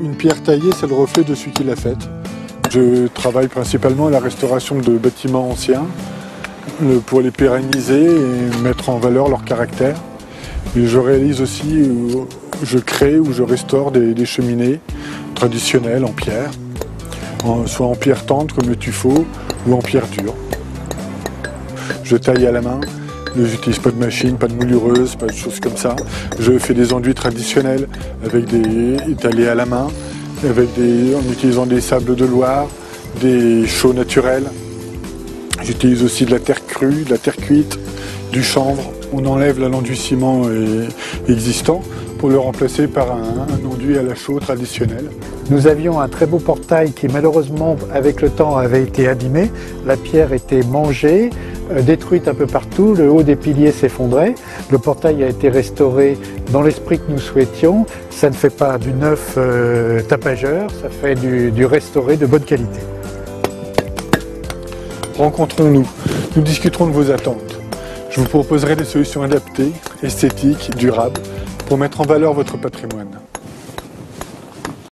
Une pierre taillée, c'est le reflet de celui qui l'a faite. Je travaille principalement à la restauration de bâtiments anciens pour les pérenniser et mettre en valeur leur caractère. Je réalise aussi, je crée ou je restaure des, cheminées traditionnelles en pierre, soit en pierre tendre comme le tuffeau ou en pierre dure. Je taille à la main, je n'utilise pas de machine, pas de moulireuse, pas de choses comme ça. Je fais des enduits traditionnels avec des étalés à la main, en utilisant des sables de Loire, des chaux naturels. J'utilise aussi de la terre crue, de la terre cuite, du chanvre. On enlève l'enduit-ciment existant pour le remplacer par un, enduit à la chaux traditionnel. Nous avions un très beau portail qui malheureusement avec le temps avait été abîmé. La pierre était mangée, détruite un peu partout, le haut des piliers s'effondrait. Le portail a été restauré dans l'esprit que nous souhaitions. Ça ne fait pas du neuf euh, tapageur, ça fait du restauré de bonne qualité. Rencontrons-nous, nous discuterons de vos attentes. Je vous proposerai des solutions adaptées, esthétiques, durables, pour mettre en valeur votre patrimoine.